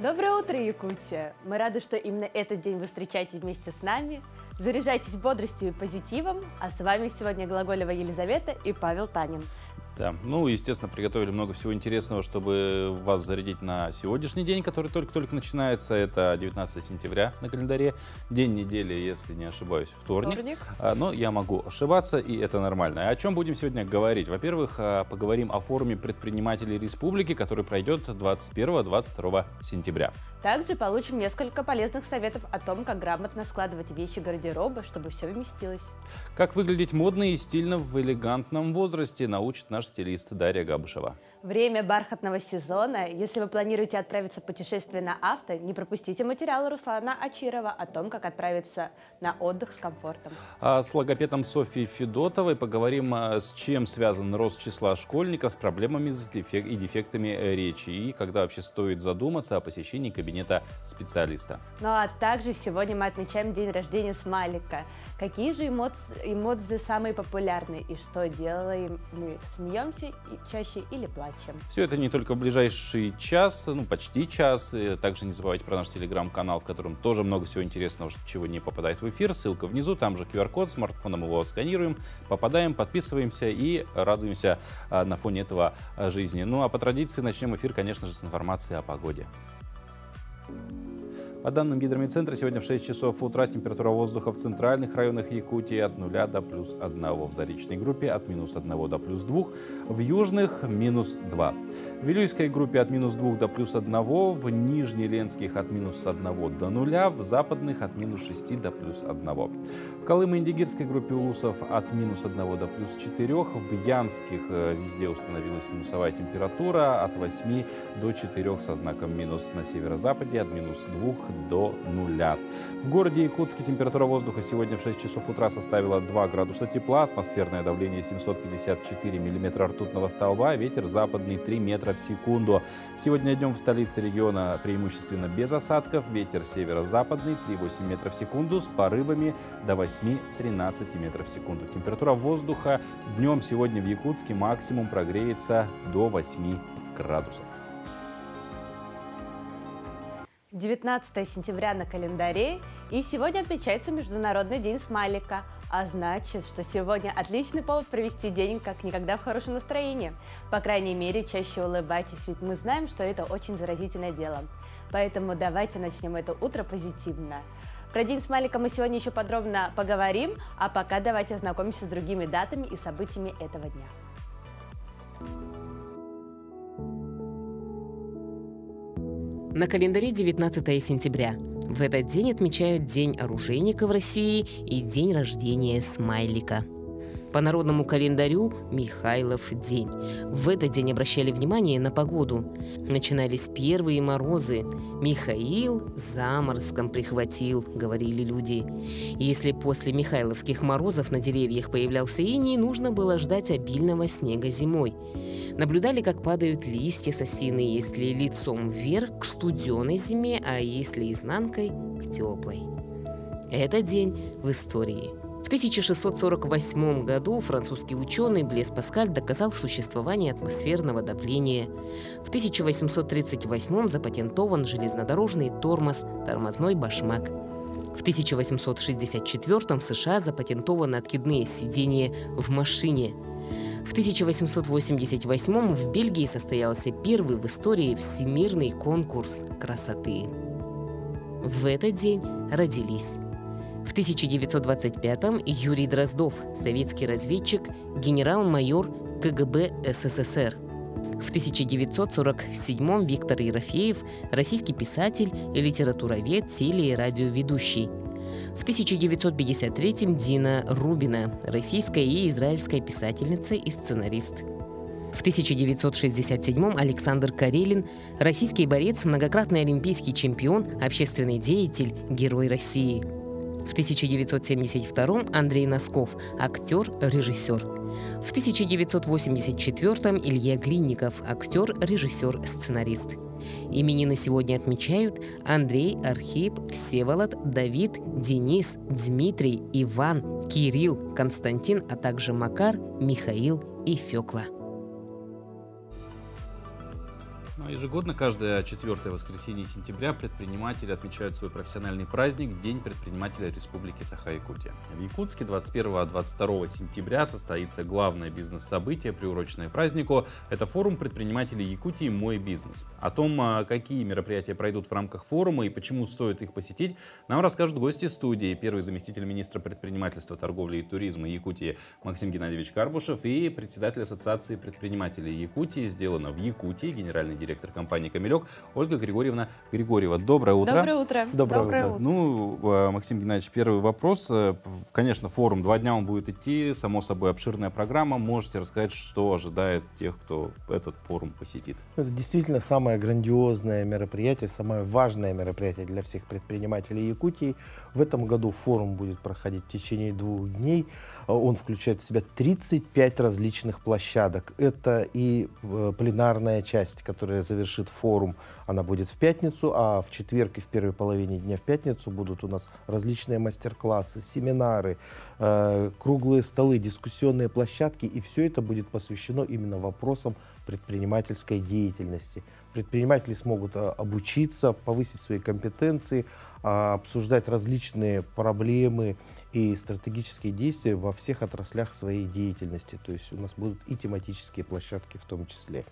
Доброе утро, Якутия! Мы рады, что именно этот день вы встречаете вместе с нами. Заряжайтесь бодростью и позитивом. А с вами сегодня Глаголева Елизавета и Павел Танин. Да, ну, естественно, приготовили много всего интересного, чтобы вас зарядить на сегодняшний день, который только-только начинается. Это 19 сентября на календаре. День недели, если не ошибаюсь, вторник. вторник. А, но я могу ошибаться, и это нормально. О чем будем сегодня говорить? Во-первых, а, поговорим о форуме предпринимателей республики, который пройдет 21-22 сентября. Также получим несколько полезных советов о том, как грамотно складывать вещи гардероба, чтобы все вместилось. Как выглядеть модно и стильно в элегантном возрасте, научит наш стилист Дарья Габышева. Время бархатного сезона. Если вы планируете отправиться в путешествие на авто, не пропустите материалы Руслана Ачирова о том, как отправиться на отдых с комфортом. А с логопедом Софьей Федотовой поговорим, а, с чем связан рост числа школьников, с проблемами и дефектами речи, и когда вообще стоит задуматься о посещении кабинета специалиста. Ну а также сегодня мы отмечаем день рождения Смайлика. Какие же эмоции, эмоции самые популярные и что делаем мы? Смеемся чаще или плачем? Чем. Все это не только в ближайший час, ну почти час. И также не забывайте про наш телеграм-канал, в котором тоже много всего интересного, чего не попадает в эфир. Ссылка внизу, там же QR-код, смартфоном его отсканируем, попадаем, подписываемся и радуемся а, на фоне этого а, жизни. Ну а по традиции начнем эфир, конечно же, с информации о погоде. По данным гидромедцентра, сегодня в 6 часов утра температура воздуха в центральных районах Якутии от 0 до плюс 1. В заречной группе от минус 1 до плюс 2. В южных минус 2. В Вилюйской группе от минус 2 до плюс 1. В Нижнеленских от минус 1 до 0. В западных от минус 6 до плюс 1. В Колымо-Индигирской группе улусов от минус 1 до плюс 4. В Янских э, везде установилась минусовая температура от 8 до 4 со знаком минус. На северо-западе от минус 2 до нуля. В городе Якутске температура воздуха сегодня в 6 часов утра составила 2 градуса тепла, атмосферное давление 754 миллиметра ртутного столба, ветер западный 3 метра в секунду. Сегодня днем в столице региона преимущественно без осадков, ветер северо-западный 3,8 метров в секунду с порывами до 8-13 метров в секунду. Температура воздуха днем сегодня в Якутске максимум прогреется до 8 градусов. 19 сентября на календаре, и сегодня отмечается Международный день смайлика, а значит, что сегодня отличный повод провести день как никогда в хорошем настроении. По крайней мере, чаще улыбайтесь, ведь мы знаем, что это очень заразительное дело. Поэтому давайте начнем это утро позитивно. Про день смайлика мы сегодня еще подробно поговорим, а пока давайте ознакомимся с другими датами и событиями этого дня. На календаре 19 сентября. В этот день отмечают День оружейника в России и день рождения Смайлика. По народному календарю Михайлов день. В этот день обращали внимание на погоду. Начинались первые морозы. «Михаил заморозком прихватил», — говорили люди. Если после михайловских морозов на деревьях появлялся иней, нужно было ждать обильного снега зимой. Наблюдали, как падают листья с осины, если лицом вверх к студеной зиме, а если изнанкой к теплой. Это день в истории – в 1648 году французский ученый Блес Паскаль доказал существование атмосферного давления. В 1838 запатентован железнодорожный тормоз, тормозной башмак. В 1864 в США запатентованы откидные сиденья в машине. В 1888 в Бельгии состоялся первый в истории всемирный конкурс красоты. В этот день родились в 1925-м Юрий Дроздов, советский разведчик, генерал-майор КГБ СССР. В 1947-м Виктор Ерофеев, российский писатель и литературовед, теле- и радиоведущий. В 1953-м Дина Рубина, российская и израильская писательница и сценарист. В 1967-м Александр Карелин, российский борец, многократный олимпийский чемпион, общественный деятель, герой России – в 1972 Андрей Носков, актер, режиссер. В 1984 Илья Глинников, актер, режиссер, сценарист. Именины сегодня отмечают Андрей, Архип, Всеволод, Давид, Денис, Дмитрий, Иван, Кирилл, Константин, а также Макар, Михаил и Фекла. Ежегодно, каждое четвертое воскресенье сентября предприниматели отмечают свой профессиональный праздник – День предпринимателя Республики Саха-Якутия. В Якутске 21-22 сентября состоится главное бизнес-событие, приуроченное празднику. Это форум предпринимателей Якутии «Мой бизнес». О том, а, какие мероприятия пройдут в рамках форума и почему стоит их посетить, нам расскажут гости студии. Первый заместитель министра предпринимательства, торговли и туризма Якутии Максим Геннадьевич Карбушев и председатель Ассоциации предпринимателей Якутии «Сделано в Якутии», генеральный директор компании «Камелек» Ольга Григорьевна Григорьева. Доброе утро. Доброе утро. Доброе, Доброе утро. утро. Ну, э, Максим Геннадьевич, первый вопрос. Э, конечно, форум два дня он будет идти, само собой обширная программа. Можете рассказать, что ожидает тех, кто этот форум посетит? Это действительно самое грандиозное мероприятие, самое важное мероприятие для всех предпринимателей Якутии. В этом году форум будет проходить в течение двух дней. Э, он включает в себя 35 различных площадок. Это и пленарная часть, которая завершит форум, она будет в пятницу, а в четверг и в первой половине дня в пятницу будут у нас различные мастер-классы, семинары, э, круглые столы, дискуссионные площадки, и все это будет посвящено именно вопросам предпринимательской деятельности. Предприниматели смогут э, обучиться, повысить свои компетенции, э, обсуждать различные проблемы и стратегические действия во всех отраслях своей деятельности. То есть у нас будут и тематические площадки в том числе.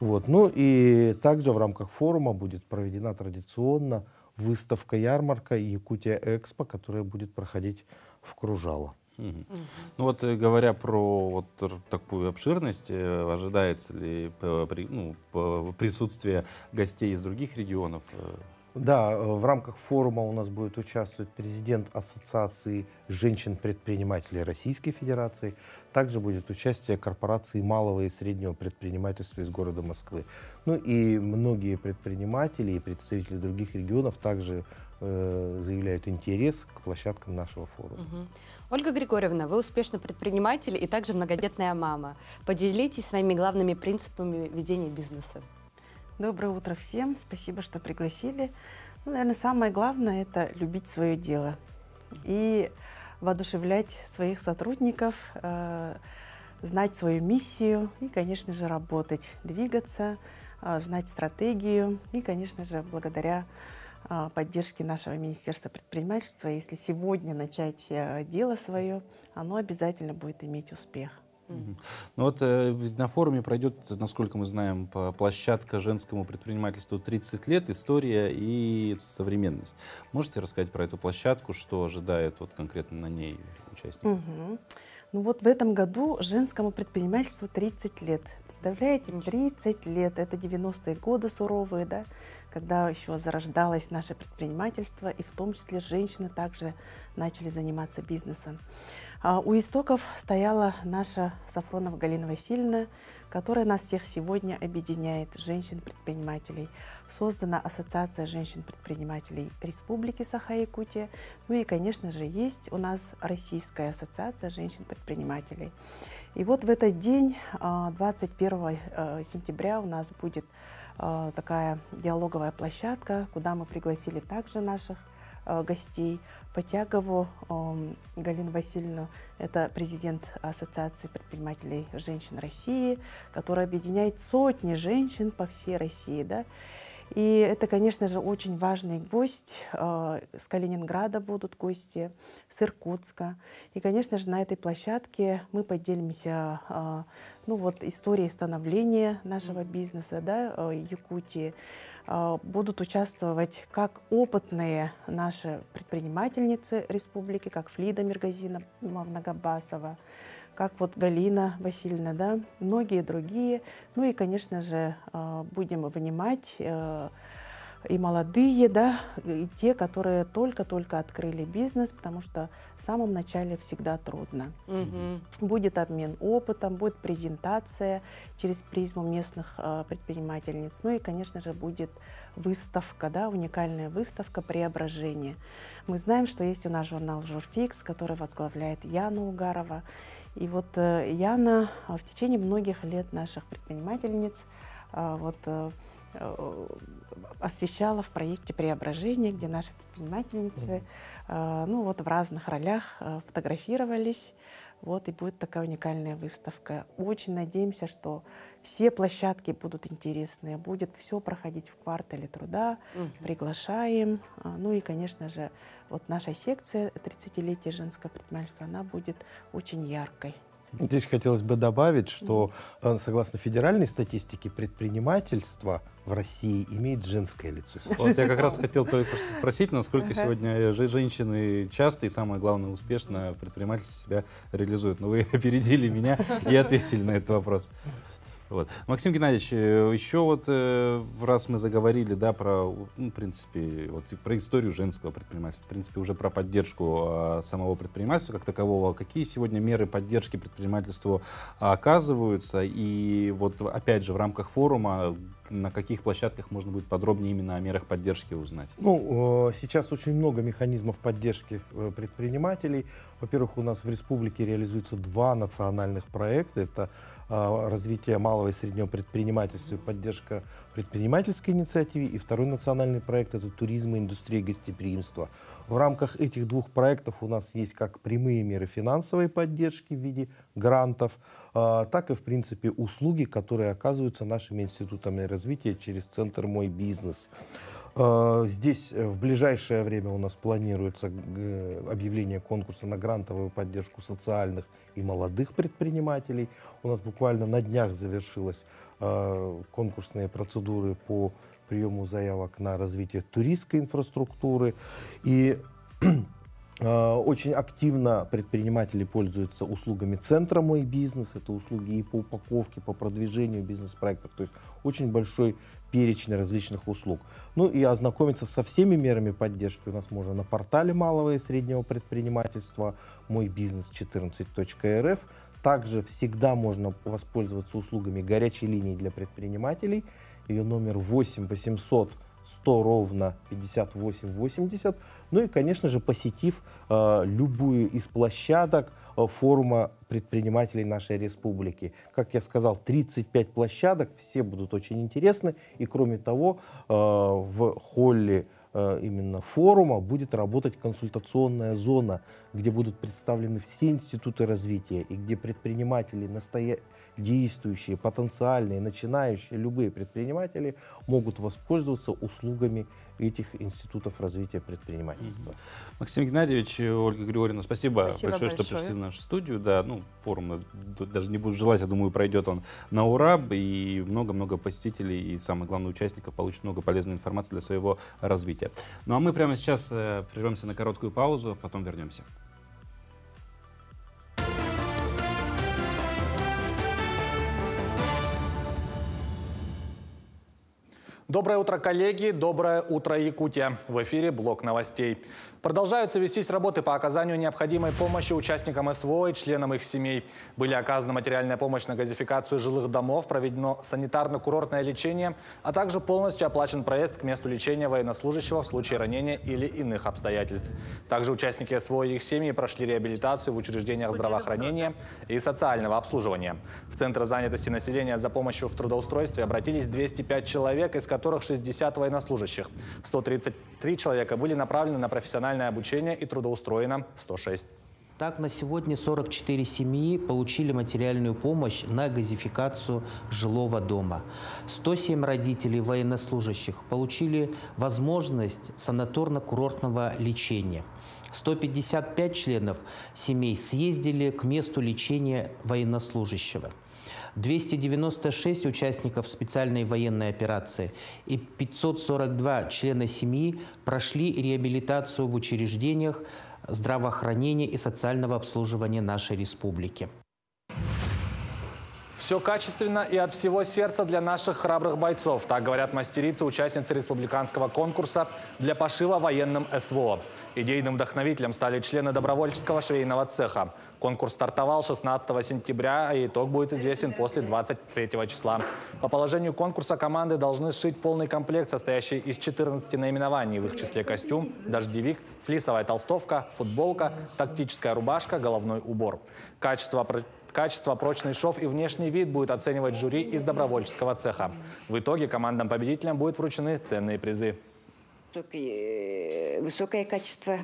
Вот. Ну и также в рамках форума будет проведена традиционно выставка-ярмарка Якутия Экспо, которая будет проходить в Кружало. Угу. Ну вот э, говоря про вот такую обширность, э, ожидается ли ну, присутствие гостей из других регионов? Да, э, в рамках форума у нас будет участвовать президент Ассоциации женщин-предпринимателей Российской Федерации. Также будет участие корпорации малого и среднего предпринимательства из города Москвы. Ну и многие предприниматели и представители других регионов также э, заявляют интерес к площадкам нашего форума. Угу. Ольга Григорьевна, вы успешный предприниматель и также многодетная мама. Поделитесь своими главными принципами ведения бизнеса. Доброе утро всем. Спасибо, что пригласили. Ну, наверное, самое главное – это любить свое дело и воодушевлять своих сотрудников, э, знать свою миссию и, конечно же, работать, двигаться, э, знать стратегию и, конечно же, благодаря э, поддержке нашего Министерства предпринимательства, если сегодня начать э, дело свое, оно обязательно будет иметь успех. Ну вот э, на форуме пройдет, насколько мы знаем, площадка женскому предпринимательству 30 лет, история и современность. Можете рассказать про эту площадку, что ожидает вот конкретно на ней участников? Угу. Ну вот в этом году женскому предпринимательству 30 лет. Представляете, 30 лет, это 90-е годы суровые, да, когда еще зарождалось наше предпринимательство, и в том числе женщины также начали заниматься бизнесом. А у истоков стояла наша Сафронова Галина Васильевна, которая нас всех сегодня объединяет, женщин-предпринимателей. Создана Ассоциация женщин-предпринимателей Республики Саха-Якутия. Ну и, конечно же, есть у нас Российская ассоциация женщин-предпринимателей. И вот в этот день, 21 а, а, сентября, у нас будет а, такая диалоговая площадка, куда мы пригласили также наших Э, гостей. Потягову Галину Васильевну, это президент Ассоциации предпринимателей женщин России, которая объединяет сотни женщин по всей России. Да? И это, конечно же, очень важный гость. Э, с Калининграда будут гости, с Иркутска. И, конечно же, на этой площадке мы поделимся э, ну, вот, историей становления нашего бизнеса да, э, Якутии. Будут участвовать как опытные наши предпринимательницы республики, как Флида Миргазина Многобасова, как вот Галина Васильевна, да, многие другие. Ну и, конечно же, э, будем вынимать э, и молодые, да, и те, которые только-только открыли бизнес, потому что в самом начале всегда трудно. Угу. Будет обмен опытом, будет презентация через призму местных э, предпринимательниц. Ну и, конечно же, будет выставка, да, уникальная выставка преображения. Мы знаем, что есть у нас журнал «Журфикс», который возглавляет Яна Угарова. И вот э, Яна в течение многих лет наших предпринимательниц э, вот, э, освещала в проекте преображения, где наши предпринимательницы ну, вот в разных ролях фотографировались Вот и будет такая уникальная выставка. Очень надеемся, что все площадки будут интересные, будет все проходить в квартале труда. Угу. Приглашаем. А, ну и, конечно же, вот наша секция 30-летия женского предпринимательства, она будет очень яркой. Здесь хотелось бы добавить, что э, согласно федеральной статистике предпринимательство в России имеет женское лицо. Вот я как раз хотел только спросить, насколько сегодня женщины часто и, самое главное, успешно предпринимательство себя реализуют. Но вы опередили меня и ответили на этот вопрос. Вот. Максим Геннадьевич, э, еще вот э, раз мы заговорили, да, про, ну, в принципе, вот, про историю женского предпринимательства, в принципе, уже про поддержку а, самого предпринимательства как такового, какие сегодня меры поддержки предпринимательству оказываются, и вот, опять же, в рамках форума на каких площадках можно будет подробнее именно о мерах поддержки узнать? Ну, э, сейчас очень много механизмов поддержки предпринимателей. Во-первых, у нас в республике реализуются два национальных проекта. Это а, развития малого и среднего предпринимательства и поддержка предпринимательской инициативы. И второй национальный проект – это туризм и индустрия гостеприимства. В рамках этих двух проектов у нас есть как прямые меры финансовой поддержки в виде грантов, а, так и, в принципе, услуги, которые оказываются нашими институтами развития через Центр «Мой бизнес». А, здесь э, в ближайшее время у нас планируется э, объявление конкурса на грантовую поддержку социальных и молодых предпринимателей. У нас буквально на днях завершилась а, конкурсные процедуры по приему заявок на развитие туристской инфраструктуры. И а, очень активно предприниматели пользуются услугами центра «Мой бизнес». Это услуги и по упаковке, по продвижению бизнес-проектов. То есть очень большой перечень различных услуг. Ну и ознакомиться со всеми мерами поддержки у нас можно на портале малого и среднего предпринимательства «Мой бизнес 14.рф». Также всегда можно воспользоваться услугами горячей линии для предпринимателей. Ее номер 8 800 100 ровно 5880. Ну и, конечно же, посетив э, любую из площадок э, форума предпринимателей нашей республики. Как я сказал, 35 площадок, все будут очень интересны. И, кроме того, э, в холле именно форума будет работать консультационная зона, где будут представлены все институты развития и где предприниматели, настоя... действующие, потенциальные, начинающие, любые предприниматели могут воспользоваться услугами этих институтов развития предпринимательства. Максим Геннадьевич, Ольга Григорьевна, спасибо, спасибо большое, большое, что пришли в нашу студию. Да, ну, форум даже не буду желать, я думаю, пройдет он на ура, и много-много посетителей и, самое главное, участников получат много полезной информации для своего развития. Ну, а мы прямо сейчас э, прервемся на короткую паузу, потом вернемся. Доброе утро, коллеги! Доброе утро, Якутия! В эфире блок новостей. Продолжаются вестись работы по оказанию необходимой помощи участникам СВО и членам их семей. Были оказана материальная помощь на газификацию жилых домов, проведено санитарно-курортное лечение, а также полностью оплачен проезд к месту лечения военнослужащего в случае ранения или иных обстоятельств. Также участники СВО и их семьи прошли реабилитацию в учреждениях здравоохранения и социального обслуживания. В Центр занятости населения за помощью в трудоустройстве обратились 205 человек, из которых 60 военнослужащих. 133 человека были направлены на профессиональное профессиональное обучение и трудоустроено 106. Так, на сегодня 44 семьи получили материальную помощь на газификацию жилого дома. 107 родителей военнослужащих получили возможность санаторно-курортного лечения. 155 членов семей съездили к месту лечения военнослужащего. 296 участников специальной военной операции и 542 члена семьи прошли реабилитацию в учреждениях здравоохранения и социального обслуживания нашей республики. Все качественно и от всего сердца для наших храбрых бойцов. Так говорят мастерицы, участницы республиканского конкурса для пошива военным СВО. Идейным вдохновителем стали члены добровольческого швейного цеха. Конкурс стартовал 16 сентября, а итог будет известен после 23 числа. По положению конкурса команды должны сшить полный комплект, состоящий из 14 наименований, в их числе костюм, дождевик, флисовая толстовка, футболка, тактическая рубашка, головной убор. Качество Качество, прочный шов и внешний вид будет оценивать жюри из добровольческого цеха. В итоге командам-победителям будут вручены ценные призы. Э, высокое качество.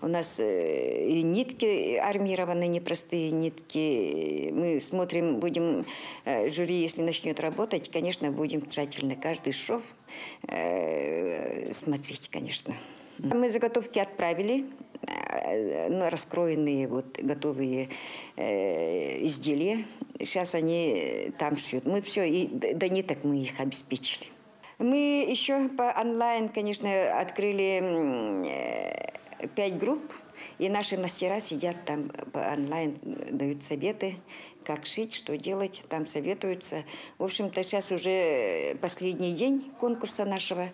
У нас э, и нитки армированные, непростые нитки. Мы смотрим, будем, э, жюри, если начнет работать, конечно, будем тщательно каждый шов смотреть, конечно. Мы заготовки отправили, ну, раскроенные вот готовые изделия. Сейчас они там шьют. Мы все, и до ниток мы их обеспечили. Мы еще по онлайн, конечно, открыли э, пять групп, и наши мастера сидят там по онлайн, дают советы, как шить, что делать, там советуются. В общем-то, сейчас уже последний день конкурса нашего.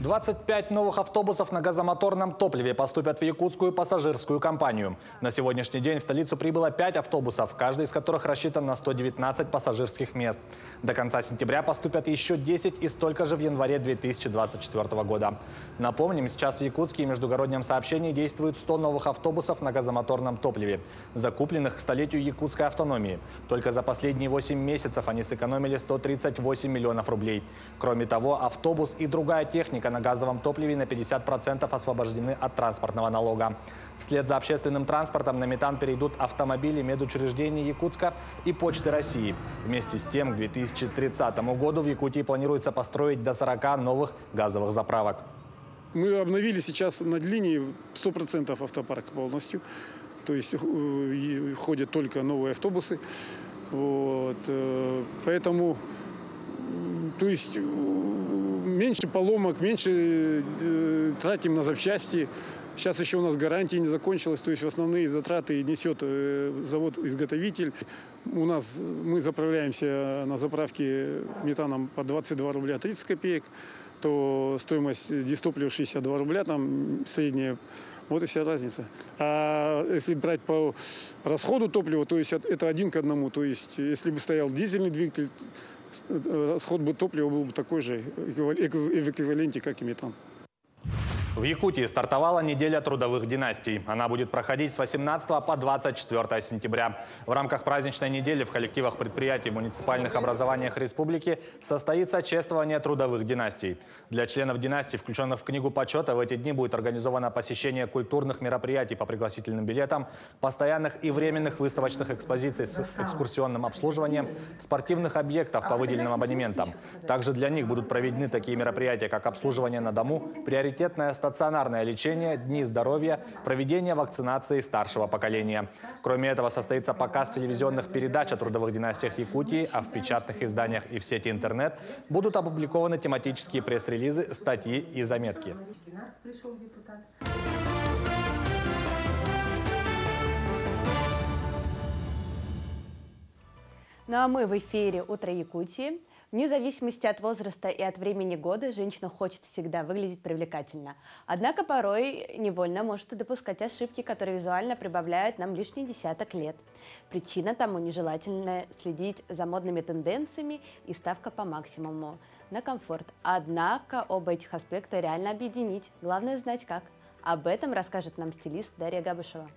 25 новых автобусов на газомоторном топливе поступят в якутскую пассажирскую компанию. На сегодняшний день в столицу прибыло 5 автобусов, каждый из которых рассчитан на 119 пассажирских мест. До конца сентября поступят еще 10 и столько же в январе 2024 года. Напомним, сейчас в Якутске и междугороднем сообщении действует 100 новых автобусов на газомоторном топливе, закупленных к столетию якутской автономии. Только за последние 8 месяцев они сэкономили 138 миллионов рублей. Кроме того, автобус и другая техника на газовом топливе на 50% освобождены от транспортного налога. Вслед за общественным транспортом на метан перейдут автомобили медучреждений Якутска и Почты России. Вместе с тем, к 2030 году в Якутии планируется построить до 40 новых газовых заправок. Мы обновили сейчас над линией 100% автопарк полностью. То есть э, ходят только новые автобусы. Вот. Э, поэтому то есть меньше поломок, меньше э, тратим на запчасти. Сейчас еще у нас гарантия не закончилась, то есть основные затраты несет э, завод-изготовитель. У нас мы заправляемся на заправке метаном по 22 рубля 30 копеек, то стоимость дистоплива 62 рубля, там средняя вот и вся разница. А если брать по расходу топлива, то есть это один к одному. То есть если бы стоял дизельный двигатель, расход бы топлива был бы такой же в эквиваленте, как и метан. В Якутии стартовала неделя трудовых династий. Она будет проходить с 18 по 24 сентября. В рамках праздничной недели в коллективах предприятий в муниципальных образованиях республики состоится чествование трудовых династий. Для членов династий, включенных в книгу почета, в эти дни будет организовано посещение культурных мероприятий по пригласительным билетам, постоянных и временных выставочных экспозиций с экскурсионным обслуживанием, спортивных объектов по выделенным абонементам. Также для них будут проведены такие мероприятия, как обслуживание на дому, приоритетная стационарное лечение, дни здоровья, проведение вакцинации старшего поколения. Кроме этого, состоится показ телевизионных передач о трудовых династиях Якутии, а в печатных изданиях и в сети интернет будут опубликованы тематические пресс-релизы, статьи и заметки. Ну а мы в эфире «Утро Якутии». Вне зависимости от возраста и от времени года женщина хочет всегда выглядеть привлекательно. Однако порой невольно может допускать ошибки, которые визуально прибавляют нам лишний десяток лет. Причина тому нежелательно следить за модными тенденциями и ставка по максимуму на комфорт. Однако оба этих аспекта реально объединить. Главное знать как. Об этом расскажет нам стилист Дарья Габышева.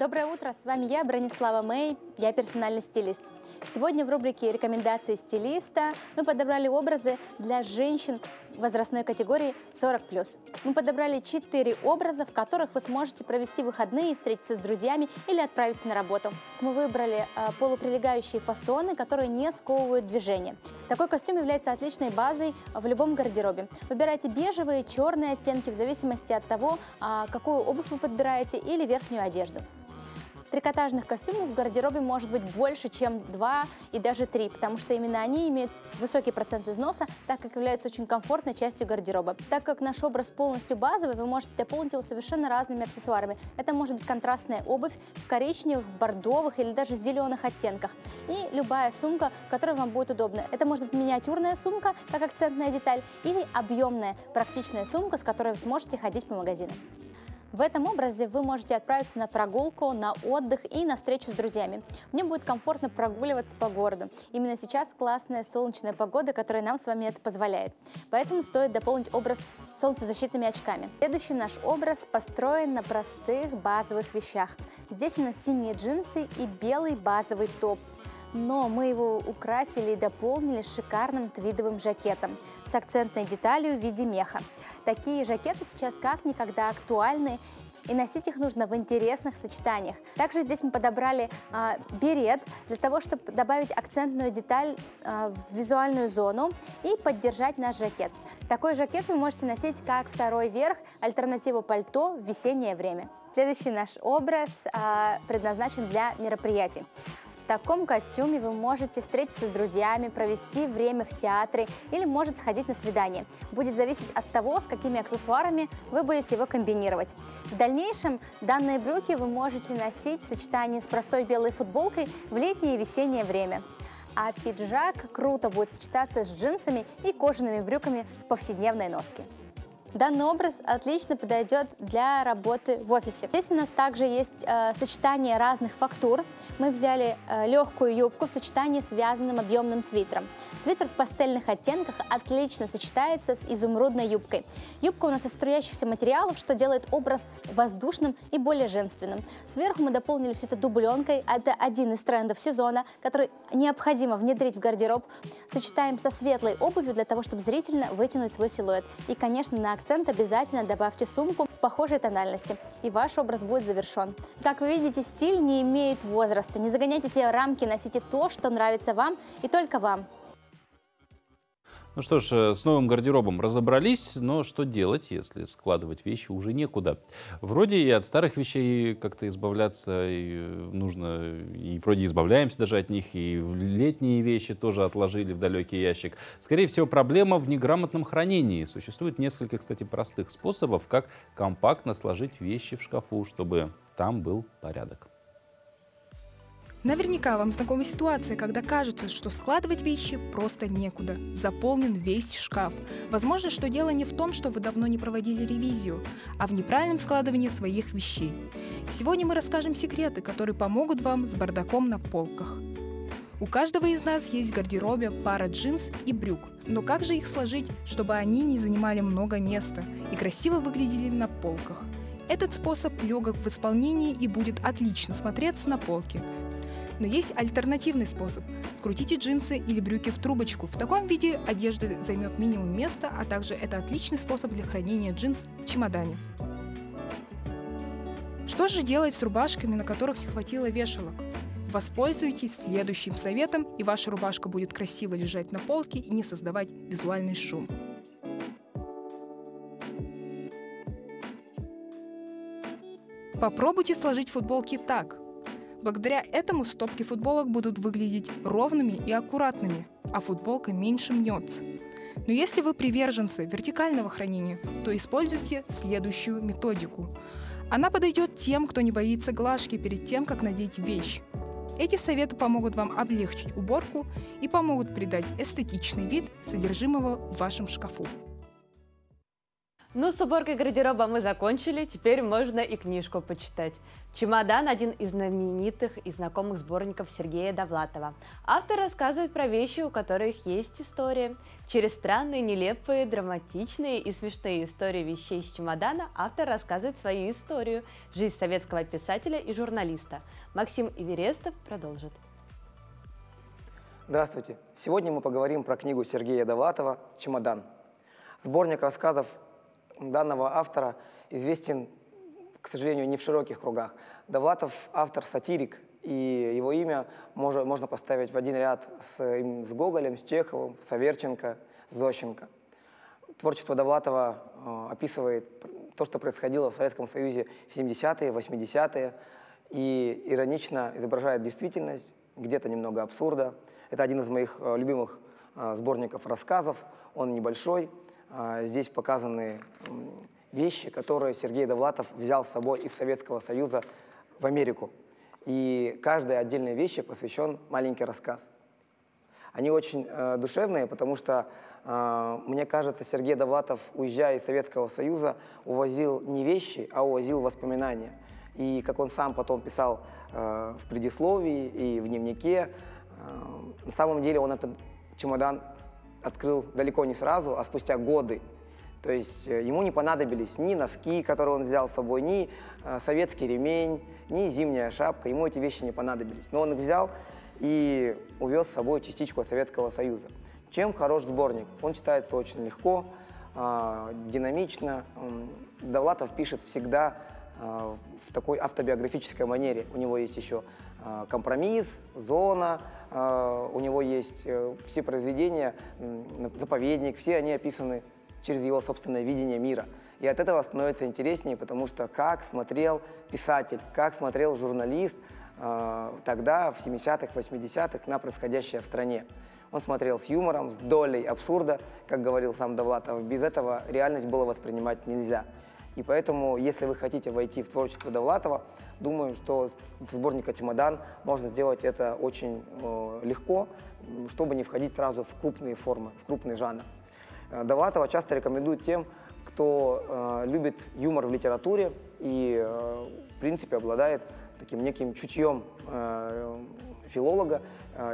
Доброе утро, с вами я, Бронислава Мэй, я персональный стилист. Сегодня в рубрике «Рекомендации стилиста» мы подобрали образы для женщин возрастной категории 40+. Мы подобрали 4 образа, в которых вы сможете провести выходные, встретиться с друзьями или отправиться на работу. Мы выбрали э, полуприлегающие фасоны, которые не сковывают движение. Такой костюм является отличной базой в любом гардеробе. Выбирайте бежевые, черные оттенки в зависимости от того, э, какую обувь вы подбираете или верхнюю одежду. Трикотажных костюмов в гардеробе может быть больше, чем два и даже три, потому что именно они имеют высокий процент износа, так как являются очень комфортной частью гардероба. Так как наш образ полностью базовый, вы можете дополнить его совершенно разными аксессуарами. Это может быть контрастная обувь в коричневых, бордовых или даже зеленых оттенках. И любая сумка, которая вам будет удобна. Это может быть миниатюрная сумка, как акцентная деталь, или объемная, практичная сумка, с которой вы сможете ходить по магазинам. В этом образе вы можете отправиться на прогулку, на отдых и на встречу с друзьями. Мне будет комфортно прогуливаться по городу. Именно сейчас классная солнечная погода, которая нам с вами это позволяет. Поэтому стоит дополнить образ солнцезащитными очками. Следующий наш образ построен на простых базовых вещах. Здесь у нас синие джинсы и белый базовый топ. Но мы его украсили и дополнили шикарным твидовым жакетом с акцентной деталью в виде меха. Такие жакеты сейчас как никогда актуальны и носить их нужно в интересных сочетаниях. Также здесь мы подобрали э, берет для того, чтобы добавить акцентную деталь э, в визуальную зону и поддержать наш жакет. Такой жакет вы можете носить как второй верх, альтернативу пальто в весеннее время. Следующий наш образ э, предназначен для мероприятий таком костюме вы можете встретиться с друзьями, провести время в театре или может сходить на свидание. Будет зависеть от того, с какими аксессуарами вы будете его комбинировать. В дальнейшем данные брюки вы можете носить в сочетании с простой белой футболкой в летнее и весеннее время. А пиджак круто будет сочетаться с джинсами и кожаными брюками в повседневной носке. Данный образ отлично подойдет для работы в офисе. Здесь у нас также есть э, сочетание разных фактур. Мы взяли э, легкую юбку в сочетании с вязаным объемным свитером. Свитер в пастельных оттенках отлично сочетается с изумрудной юбкой. Юбка у нас из струящихся материалов, что делает образ воздушным и более женственным. Сверху мы дополнили все это дубленкой. Это один из трендов сезона, который необходимо внедрить в гардероб. Сочетаем со светлой обувью для того, чтобы зрительно вытянуть свой силуэт. И, конечно, на акцент обязательно добавьте сумку в похожей тональности, и ваш образ будет завершен. Как вы видите, стиль не имеет возраста. Не загоняйте себе рамки, носите то, что нравится вам и только вам. Ну что ж, э, с новым гардеробом разобрались, но что делать, если складывать вещи уже некуда? Вроде и от старых вещей как-то избавляться и э, нужно, и вроде избавляемся даже от них, и летние вещи тоже отложили в далекий ящик. Скорее всего, проблема в неграмотном хранении. Существует несколько, кстати, простых способов, как компактно сложить вещи в шкафу, чтобы там был порядок. Наверняка вам знакома ситуация, когда кажется, что складывать вещи просто некуда. Заполнен весь шкаф. Возможно, что дело не в том, что вы давно не проводили ревизию, а в неправильном складывании своих вещей. Сегодня мы расскажем секреты, которые помогут вам с бардаком на полках. У каждого из нас есть в гардеробе пара джинс и брюк. Но как же их сложить, чтобы они не занимали много места и красиво выглядели на полках? Этот способ легок в исполнении и будет отлично смотреться на полке. Но есть альтернативный способ. Скрутите джинсы или брюки в трубочку. В таком виде одежда займет минимум места, а также это отличный способ для хранения джинс в чемодане. Что же делать с рубашками, на которых не хватило вешалок? Воспользуйтесь следующим советом, и ваша рубашка будет красиво лежать на полке и не создавать визуальный шум. Попробуйте сложить футболки так. Благодаря этому стопки футболок будут выглядеть ровными и аккуратными, а футболка меньше мнется. Но если вы приверженцы вертикального хранения, то используйте следующую методику. Она подойдет тем, кто не боится глажки перед тем, как надеть вещь. Эти советы помогут вам облегчить уборку и помогут придать эстетичный вид содержимого в вашем шкафу. Ну, с уборкой гардероба мы закончили, теперь можно и книжку почитать. «Чемодан» – один из знаменитых и знакомых сборников Сергея Довлатова. Автор рассказывает про вещи, у которых есть история. Через странные, нелепые, драматичные и смешные истории вещей из чемодана автор рассказывает свою историю – жизнь советского писателя и журналиста. Максим Иверестов продолжит. Здравствуйте! Сегодня мы поговорим про книгу Сергея Довлатова «Чемодан». Сборник рассказов данного автора известен, к сожалению, не в широких кругах. Довлатов – автор-сатирик, и его имя можно, можно поставить в один ряд с, с Гоголем, с Чеховым, с Аверченко, с Зощенко. Творчество Довлатова э, описывает то, что происходило в Советском Союзе в 70-е, 80-е, и иронично изображает действительность, где-то немного абсурда. Это один из моих э, любимых э, сборников рассказов, он небольшой, здесь показаны вещи, которые Сергей Довлатов взял с собой из Советского Союза в Америку. И каждой отдельной вещи посвящен маленький рассказ. Они очень э, душевные, потому что, э, мне кажется, Сергей Довлатов, уезжая из Советского Союза, увозил не вещи, а увозил воспоминания. И, как он сам потом писал э, в предисловии и в дневнике, э, на самом деле он этот чемодан открыл далеко не сразу, а спустя годы. То есть э, ему не понадобились ни носки, которые он взял с собой, ни э, советский ремень, ни зимняя шапка. Ему эти вещи не понадобились. Но он их взял и увез с собой частичку Советского Союза. Чем хорош сборник? Он читается очень легко, а, динамично. Довлатов пишет всегда а, в такой автобиографической манере. У него есть еще а, компромисс, зона, у него есть э, все произведения, заповедник, все они описаны через его собственное видение мира. И от этого становится интереснее, потому что как смотрел писатель, как смотрел журналист тогда, в 70-х, 80-х, на происходящее в стране. Он смотрел с юмором, с долей абсурда, как говорил сам Довлатов. Без этого реальность было воспринимать нельзя. И поэтому, если вы хотите войти в творчество Довлатова, думаю, что с сборника «Чемодан» можно сделать это очень э, легко, чтобы не входить сразу в крупные формы, в крупный жанр. Э, Довлатова часто рекомендуют тем, кто э, любит юмор в литературе и, в принципе, обладает таким неким чутьем филолога,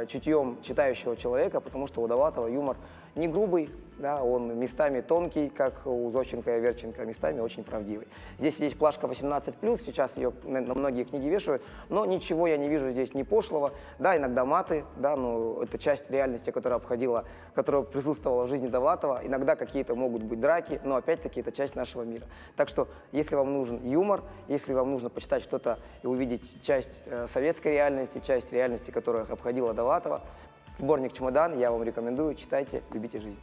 чутьем читающего человека, потому что у Довлатова юмор не грубый, да, он местами тонкий, как у Зощенко и Верченко, местами очень правдивый. Здесь есть плашка 18+, сейчас ее на многие книги вешают, но ничего я не вижу здесь не пошлого. Да, иногда маты, да, но это часть реальности, которая обходила, которая присутствовала в жизни Довлатова. Иногда какие-то могут быть драки, но опять-таки это часть нашего мира. Так что, если вам нужен юмор, если вам нужно почитать что-то и увидеть часть э, советской реальности, часть реальности, которая обходила Довлатова, сборник «Чемодан» я вам рекомендую, читайте, любите жизнь.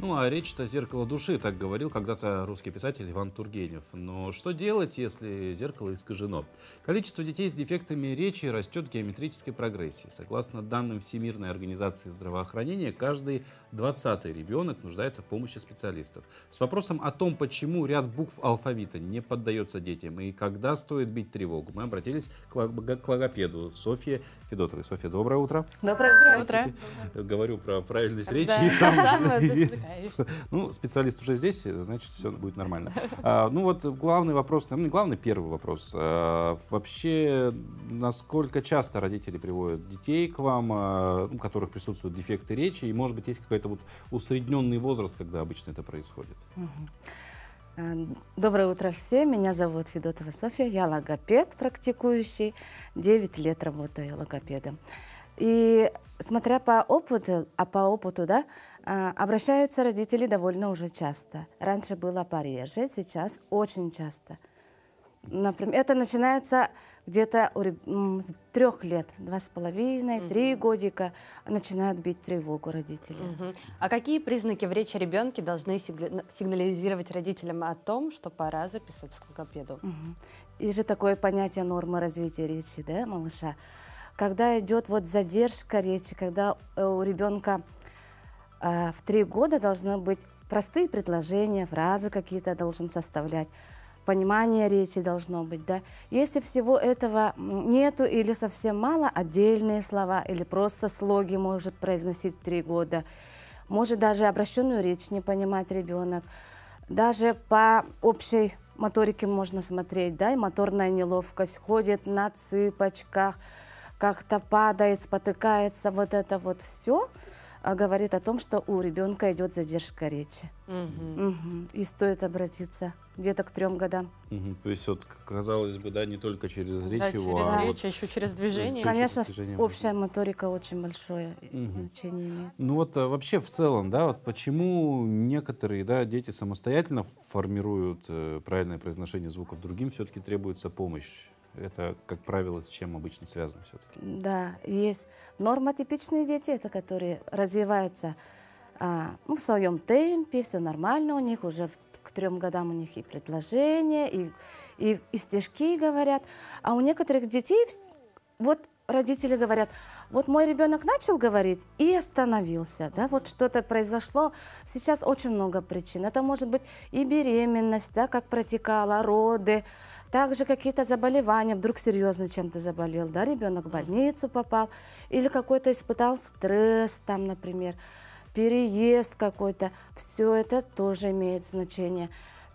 Ну, а речь-то зеркало души, так говорил когда-то русский писатель Иван Тургенев. Но что делать, если зеркало искажено? Количество детей с дефектами речи растет в геометрической прогрессии. Согласно данным Всемирной организации здравоохранения, каждый двадцатый ребенок нуждается в помощи специалистов. С вопросом о том, почему ряд букв алфавита не поддается детям и когда стоит бить тревогу, мы обратились к логопеду Софье Федотовой. Софья, доброе утро. Доброе утро. Говорю про правильность речи. Да, и сам... Ну, специалист уже здесь, значит, все будет нормально. А, ну вот главный вопрос, ну не главный, первый вопрос. А, вообще, насколько часто родители приводят детей к вам, а, у которых присутствуют дефекты речи, и, может быть, есть какой-то вот усредненный возраст, когда обычно это происходит? Э, доброе утро всем. Меня зовут Федотова Софья. Я логопед практикующий. 9 лет работаю логопедом. И смотря по опыту, а по опыту, да, обращаются родители довольно уже часто. Раньше было пореже, сейчас очень часто. Например, это начинается где-то с трех лет, два с половиной, три годика начинают бить тревогу родители. Угу. А какие признаки в речи ребенка должны сигнализировать родителям о том, что пора записаться к логопеду? Угу. Есть же такое понятие нормы развития речи, да, малыша? Когда идет вот задержка речи, когда э, у ребенка а, в три года должны быть простые предложения, фразы какие-то должен составлять, понимание речи должно быть, да. Если всего этого нету или совсем мало, отдельные слова или просто слоги может произносить три года, может даже обращенную речь не понимать ребенок, даже по общей моторике можно смотреть, да, и моторная неловкость, ходит на цыпочках, как-то падает, спотыкается, вот это вот все – говорит о том, что у ребенка идет задержка речи. Угу. Угу. И стоит обратиться где-то к трем годам. Угу. То есть, вот, казалось бы, да, не только через речь да, его, через а речь, вот... еще через движение. Конечно, через общая моторика очень большое угу. значение имеет. Ну вот а, вообще в целом, да, вот почему некоторые да, дети самостоятельно формируют э, правильное произношение звуков, другим все-таки требуется помощь? Это, как правило, с чем обычно связано все-таки? Да, есть нормотипичные дети, это которые развиваются а, ну, в своем темпе, все нормально у них, уже в, к трем годам у них и предложения, и, и, и стишки говорят. А у некоторых детей, вот родители говорят, вот мой ребенок начал говорить и остановился, да, вот что-то произошло. Сейчас очень много причин. Это может быть и беременность, да, как протекала, роды, также какие-то заболевания, вдруг серьезно чем-то заболел, да, ребенок в больницу попал, или какой-то испытал стресс, там, например, переезд какой-то, все это тоже имеет значение.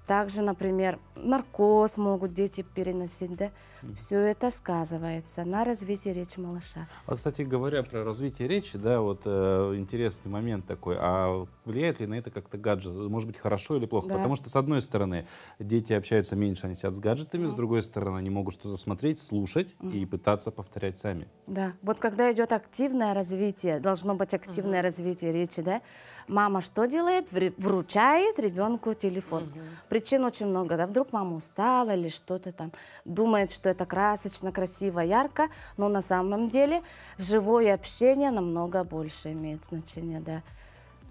Также, например, наркоз могут дети переносить, да, Все это сказывается на развитии речи малыша. Вот, кстати говоря, про развитие речи, да, вот э, интересный момент такой. А влияет ли на это как-то гаджет? Может быть, хорошо или плохо? Да. Потому что, с одной стороны, дети общаются меньше, они сидят с гаджетами, с другой стороны, они могут что-то смотреть, слушать и пытаться повторять сами. Да, вот когда идет активное развитие, должно быть активное развитие речи, да, мама что делает? Вру- Вручает ребенку телефон. Причин очень много, да, вдруг мама устала или что-то там, думает, что это красочно, красиво, ярко, но на самом деле живое общение намного больше имеет значение, да.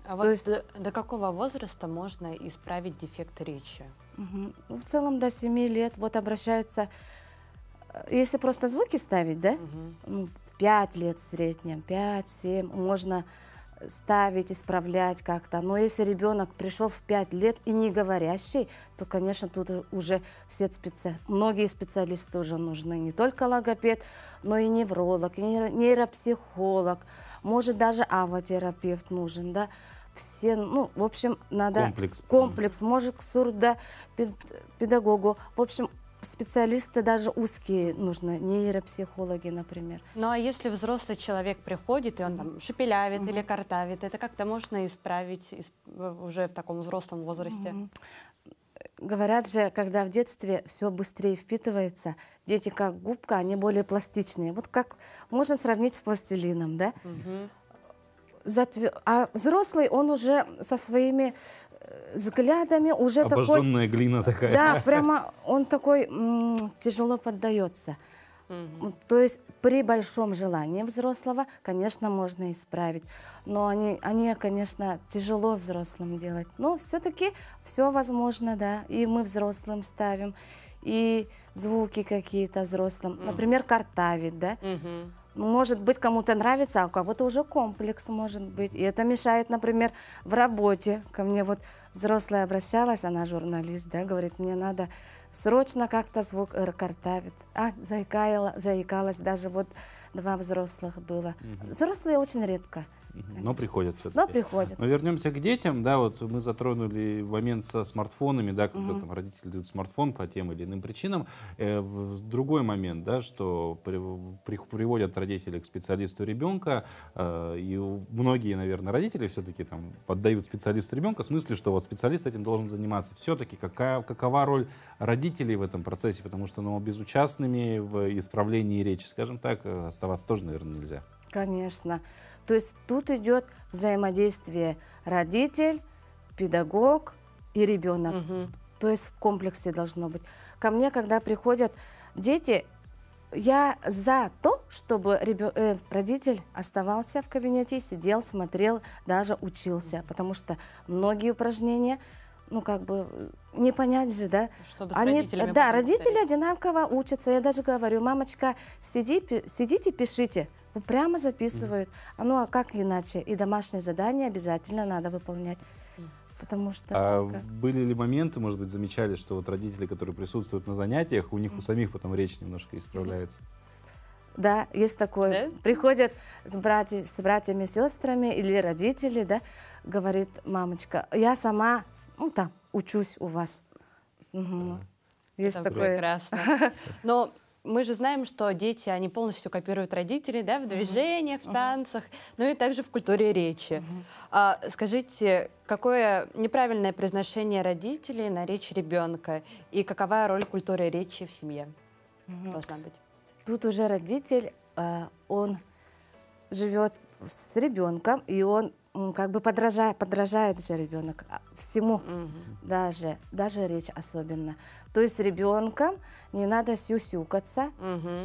А вот до, до какого возраста можно исправить дефект речи? Мгм. Ну, В целом до 7 лет вот обращаются, э, если просто звуки ставить, да, ну, 5 лет в среднем, 5-7, можно ставить, исправлять как-то. Но если ребенок пришел в 5 лет и не говорящий, то, конечно, тут уже все специ... многие специалисты уже нужны. Не только логопед, но и невролог, и нейро- нейропсихолог, может даже авотерапевт нужен, да. Все, ну, в общем, надо... Комплекс. Комплекс, может, к сурдопедагогу. В общем, специалисты даже узкие нужны, нейропсихологи, например. Ну а если взрослый человек приходит, и он там шепелявит или картавит, это как-то можно исправить ис- в- уже в таком взрослом возрасте? Мгм. Говорят же, когда в детстве все быстрее впитывается, дети как губка, они более пластичные. Вот как можно сравнить с пластилином, да? Мгм. Затве- А взрослый, он уже со своими э, взглядами уже такой... Обожженная глина такая. Да, прямо он такой м, тяжело поддается. М, То есть при большом желании взрослого, конечно, можно исправить. Но они, они конечно, тяжело взрослым делать. Но все-таки все возможно, да. И мы взрослым ставим, и звуки какие-то взрослым. Например, картавит, да. Мгм. Может быть, кому-то нравится, а у кого-то уже комплекс может быть. И это мешает, например, в работе. Ко мне вот взрослая обращалась, она журналист, да, говорит, мне надо срочно как-то звук э, картавит. А, заикала, заикалась, даже вот два взрослых было. Взрослые очень редко. Мгм. Но приходят все-таки. Но приходят. Но вернемся к детям, да, вот мы затронули момент со смартфонами, да, когда Мгм. там родители дают смартфон по тем или иным причинам. Э, другой момент, да, что при- при- приводят родители к специалисту ребенка, э, и многие, наверное, родители все-таки там поддают специалисту ребенка в смысле, что вот специалист этим должен заниматься. Все-таки какая, какова роль родителей в этом процессе, потому что, ну, безучастными в исправлении речи, скажем так, э, оставаться тоже, наверное, нельзя. Конечно. То есть тут идет взаимодействие родитель, педагог и ребенок. То есть в комплексе должно быть. Ко мне, когда приходят дети, я за то, чтобы ребё- э, родитель оставался в кабинете, сидел, смотрел, даже учился, потому что многие упражнения, ну как бы э, не понять же, да? Чтобы с Они, родителями да, родители одинаково учатся. Я даже говорю, мамочка, сиди, пи- сидите, пишите. Прямо записывают. А ну а как иначе? И домашнее задание обязательно надо выполнять. Потому что... А как- были ли моменты, может быть, замечали, что вот родители, которые присутствуют на занятиях, у них у самих потом речь немножко исправляется? Да, есть такое. Приходят с, братья, с братьями, сестрами или родители, да, говорит мамочка, я сама, ну там, учусь у вас. Мгм. Есть Это такое. прекрасно. Но мы же знаем, что дети, они полностью копируют родителей, да, в движениях, в танцах, ну и также в культуре речи. А, скажите, какое неправильное произношение родителей на речь ребенка и какова роль культуры речи в семье должна быть? Тут уже родитель, а, он живет с ребенком, и он как бы подражает, подражает же ребенок а, всему, даже, даже речь особенно. То есть ребенком не надо сюсюкаться,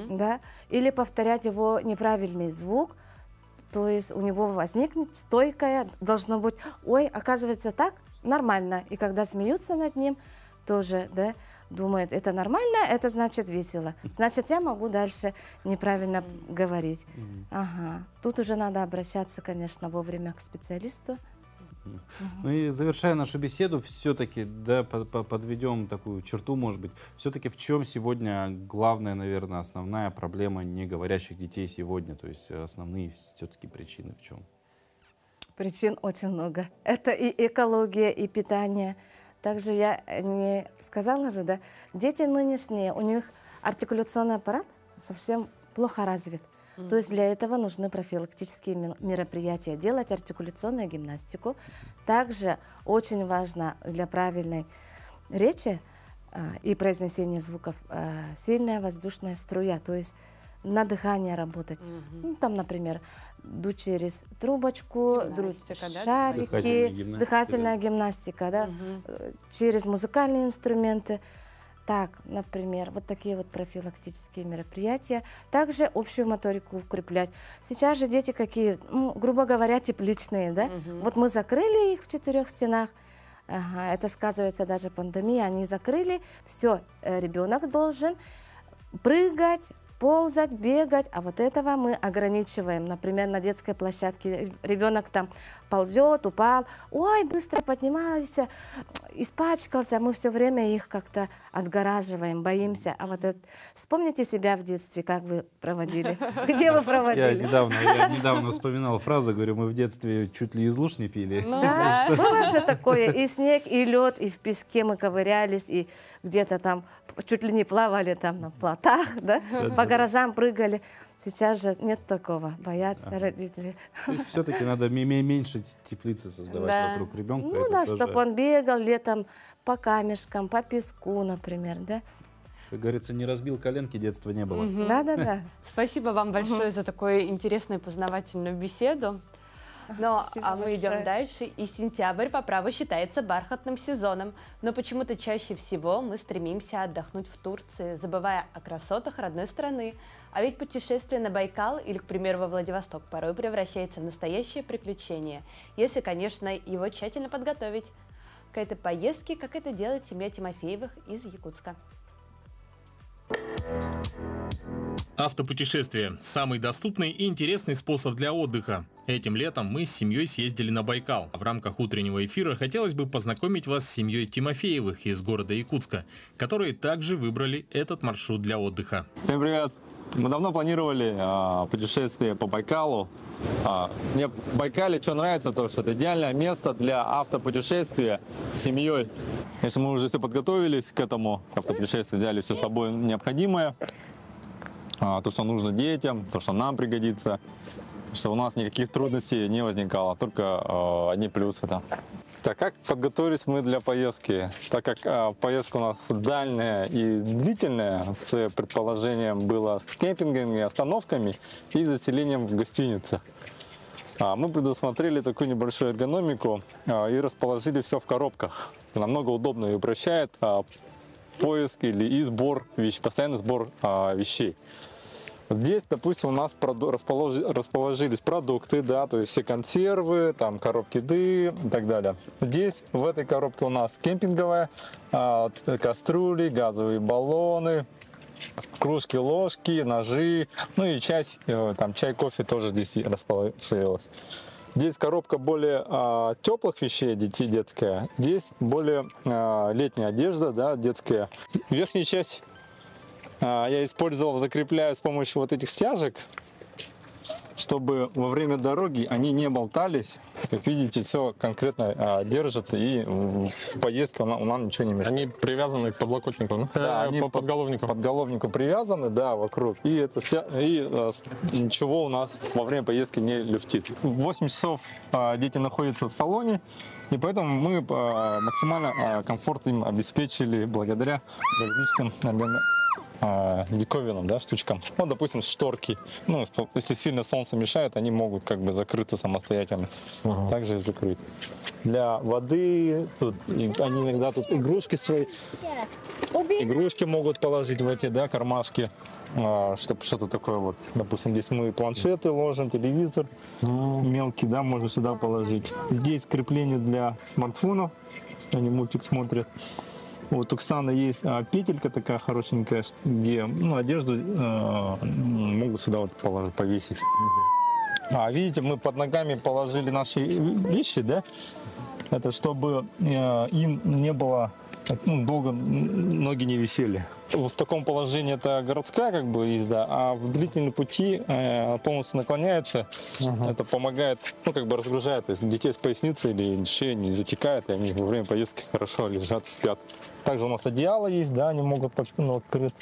да, или повторять его неправильный звук, то есть у него возникнет стойкое, должно быть, ой, оказывается так, нормально. И когда смеются над ним, тоже, да, думает, это нормально, это значит весело. Значит, я могу дальше неправильно говорить. Ага. Тут уже надо обращаться, конечно, вовремя к специалисту. Ну и завершая нашу беседу, все-таки, да, по- по- подведем такую черту, может быть, все-таки в чем сегодня главная, наверное, основная проблема неговорящих детей сегодня, то есть основные все-таки причины в чем? Причин очень много. Это и экология, и питание. Также я не сказала же, да, дети нынешние, у них артикуляционный аппарат совсем плохо развит. То есть для этого нужны профилактические ме- мероприятия, делать артикуляционную гимнастику. Также очень важно для правильной речи а, и произнесения звуков а, сильная воздушная струя, то есть на дыхание работать. Ну, там, например, дуть через трубочку, Гимнастика, да? шарики, Дыхательная гимнастика, дыхательная гимнастика, да, э, через музыкальные инструменты. Так, например, вот такие вот профилактические мероприятия. Также общую моторику укреплять. Сейчас же дети какие, ну, грубо говоря, тепличные, да? Вот мы закрыли их в четырех стенах. Ага, это сказывается даже пандемия. Они закрыли, все, ребенок должен прыгать, ползать, бегать, а вот этого мы ограничиваем. Например, на детской площадке ребенок там ползет, упал, ой, быстро поднимайся, испачкался. Мы все время их как-то отгораживаем, боимся. А вот это... вспомните себя в детстве, как вы проводили, где вы Я проводили. недавно, я недавно вспоминал фразу, говорю, мы в детстве чуть ли из луж не пили. Да, было же такое, и снег, и лед, и в песке мы ковырялись, и где-то там чуть ли не плавали там на плотах, да, по гаражам прыгали. Сейчас же нет такого, боятся родители. Все-таки надо ме- ме- меньше теплицы создавать Да. вокруг ребенка. Ну это да, тоже, чтобы он бегал летом по камешкам, по песку, например, да. Как говорится, не разбил коленки, детства не было. Да-да-да. Спасибо вам большое за такую интересную познавательную беседу. Спасибо а мы идем дальше. И сентябрь по праву считается бархатным сезоном. Но почему-то чаще всего мы стремимся отдохнуть в Турции, забывая о красотах родной страны. А ведь путешествие на Байкал или, к примеру, во Владивосток порой превращается в настоящее приключение, если, конечно, его тщательно подготовить к этой поездке, как это делает семья Тимофеевых из Якутска. Автопутешествие – самый доступный и интересный способ для отдыха. Этим летом мы с семьей съездили на Байкал. В рамках утреннего эфира хотелось бы познакомить вас с семьей Тимофеевых из города Якутска, которые также выбрали этот маршрут для отдыха. Всем привет! Мы давно планировали а, путешествие по Байкалу. А, мне в Байкале что нравится, то что это идеальное место для автопутешествия с семьей. Конечно, мы уже все подготовились к этому автопутешествию, взяли все с собой необходимое. А, то, что нужно детям, то, что нам пригодится. Что у нас никаких трудностей не возникало, только а, одни плюсы. Да. Так как подготовились мы для поездки? Так как а, поездка у нас дальняя и длительная, с предположением было с кемпингами, остановками и заселением в гостинице. А, Мы предусмотрели такую небольшую эргономику а, и расположили все в коробках. Намного удобно и упрощает а, поиск или и сбор вещей, постоянный сбор а, вещей. Здесь, допустим, у нас расположились продукты, да, то есть все консервы, там коробки еды и так далее. Здесь, в этой коробке у нас кемпинговая, а, т- кастрюли, газовые баллоны, кружки, ложки, ножи, ну и часть, э, там чай, кофе тоже здесь и расположилась. Здесь коробка более а, теплых вещей детей детская. Здесь более а, летняя одежда, да, детская. Верхняя часть я использовал, закрепляю с помощью вот этих стяжек, чтобы во время дороги они не болтались. Как видите, все конкретно а, держится и в, в поездке у нас, у нас ничего не мешает. Они привязаны к подлокотнику, ну? Да, Э, они по под- подголовнику. подголовнику привязаны, да, вокруг. И это и с- ничего у нас во время поездки не люфтит. 8 часов э, дети находятся в салоне, и поэтому мы э, максимально э, комфорт им обеспечили благодаря различным, наверное, э, диковинным, да, штучкам. Ну, допустим, шторки. Ну, если сильно солнце мешает, они могут как бы закрыться самостоятельно. Также и закрыть. Для воды тут, и они иногда тут игрушки свои игрушки могут положить в эти да, кармашки, чтобы что-то такое вот. Допустим, здесь мы планшеты ложим, телевизор мелкий, да, можно сюда положить. Здесь крепление для смартфонов, они мультик смотрят. Вот у Ксаны есть а, петелька такая хорошенькая, где ну, одежду э, могут сюда вот положить, повесить. А видите, мы под ногами положили наши вещи, да? Это чтобы э, им не было ну, долго ноги не висели. В таком положении это городская как бы езда, а в длительные пути э, полностью наклоняется. Это помогает, ну как бы разгружает, то есть детей с поясницы или шея не затекает, и они во время поездки хорошо лежат, спят. Также у нас одеяло есть, да, они могут ну, открыть.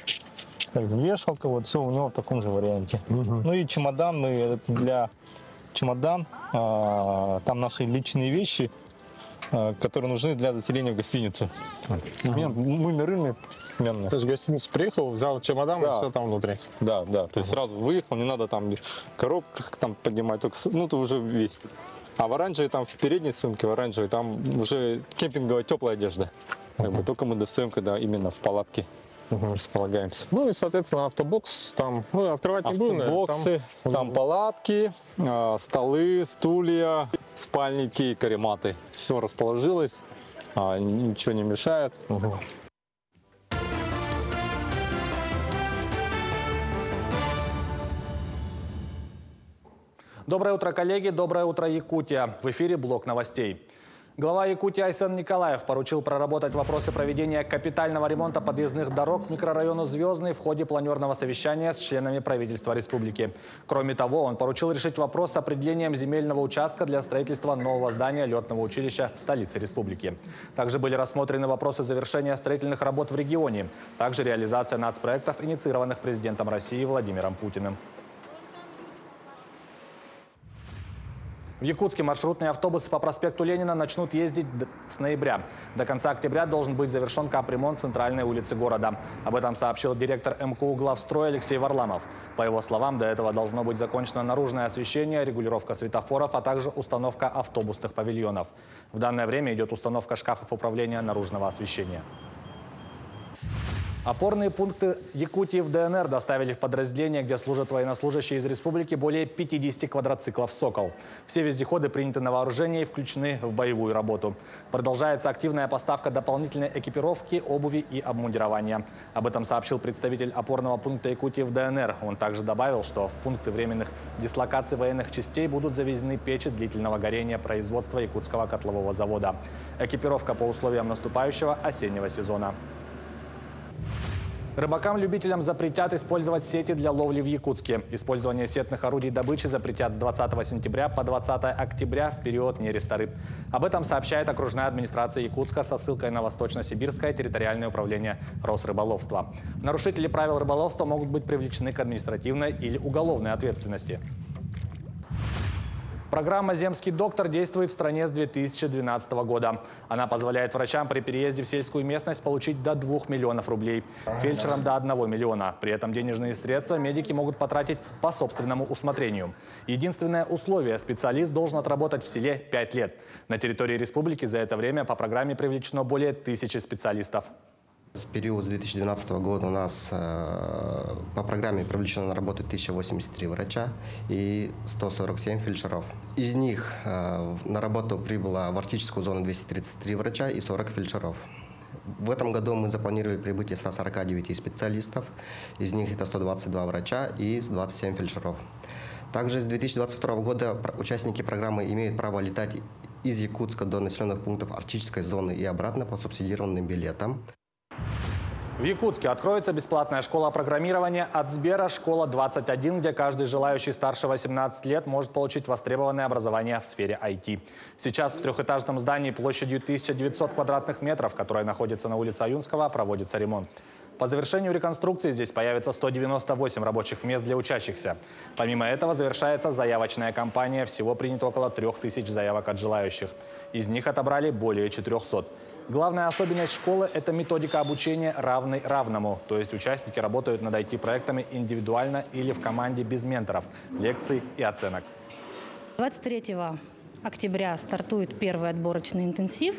Вешалка, вот все у него в таком же варианте. Ну и чемодан мы это для чемодан, а, там наши личные вещи, а, которые нужны для заселения в гостиницу. Смен- Мумерыми сменные. Ты же в гостиницу приехал, взял чемодан, Да. и все там внутри. Да, да, то есть сразу выехал, не надо там коробку там поднимать, только, ну ты уже весь. А в оранжевой там в передней сумке, в оранжевой там уже кемпинговая теплая одежда. Как бы только мы достаем, когда именно в палатке располагаемся. Ну и, соответственно, автобокс там, ну, открывать не будем. Автобоксы, там, палатки, а, столы, стулья, спальники и карематы. Все расположилось, а, ничего не мешает. Доброе утро, коллеги. Доброе утро, Якутия. В эфире блок новостей. Глава Якутии Айсен Николаев поручил проработать вопросы проведения капитального ремонта подъездных дорог к микрорайону Звездный в ходе планерного совещания с членами правительства республики. Кроме того, он поручил решить вопрос с определением земельного участка для строительства нового здания летного училища в столице республики. Также были рассмотрены вопросы завершения строительных работ в регионе, также реализация нацпроектов, инициированных президентом России Владимиром Путиным. В Якутске маршрутные автобусы по проспекту Ленина начнут ездить с ноября. До конца октября должен быть завершен капремонт центральной улицы города. Об этом сообщил директор МКУ главстрой Алексей Варламов. По его словам, до этого должно быть закончено наружное освещение, регулировка светофоров, а также установка автобусных павильонов. В данное время идет установка шкафов управления наружного освещения. Опорные пункты Якутии в ДНР доставили в подразделение, где служат военнослужащие из республики, более 50 квадроциклов «Сокол». Все вездеходы приняты на вооружение и включены в боевую работу. Продолжается активная поставка дополнительной экипировки, обуви и обмундирования. Об этом сообщил представитель опорного пункта Якутии в ДНР. Он также добавил, что в пункты временных дислокаций военных частей будут завезены печи длительного горения производства Якутского котлового завода. Экипировка по условиям наступающего осеннего сезона. Рыбакам-любителям запретят использовать сети для ловли в Якутске. Использование сетных орудий добычи запретят с 20 сентября по 20 октября в период нереста рыб. Об этом сообщает окружная администрация Якутска со ссылкой на Восточно-Сибирское территориальное управление Росрыболовства. Нарушители правил рыболовства могут быть привлечены к административной или уголовной ответственности. Программа «Земский доктор» действует в стране с 2012 года. Она позволяет врачам при переезде в сельскую местность получить до 2 миллионов рублей, фельдшерам до 1 миллиона. При этом денежные средства медики могут потратить по собственному усмотрению. Единственное условие – специалист должен отработать в селе 5 лет. На территории республики за это время по программе привлечено более тысячи специалистов. С периода с 2012 года у нас э, по программе привлечено на работу 1083 врача и 147 фельдшеров. Из них э, на работу прибыло в арктическую зону 233 врача и 40 фельдшеров. В этом году мы запланировали прибытие 149 специалистов, из них это 122 врача и 27 фельдшеров. Также с 2022 года участники программы имеют право летать из Якутска до населенных пунктов арктической зоны и обратно по субсидированным билетам. В Якутске откроется бесплатная школа программирования от Сбера «Школа 21», где каждый желающий старше 18 лет может получить востребованное образование в сфере IT. Сейчас в трехэтажном здании площадью 1900 квадратных метров, которое находится на улице Аюнского, проводится ремонт. По завершению реконструкции здесь появится 198 рабочих мест для учащихся. Помимо этого завершается заявочная кампания. Всего принято около 3000 заявок от желающих. Из них отобрали более 400. Главная особенность школы – это методика обучения равный равному. То есть участники работают над IT-проектами индивидуально или в команде без менторов, лекций и оценок. 23 октября стартует первый отборочный интенсив,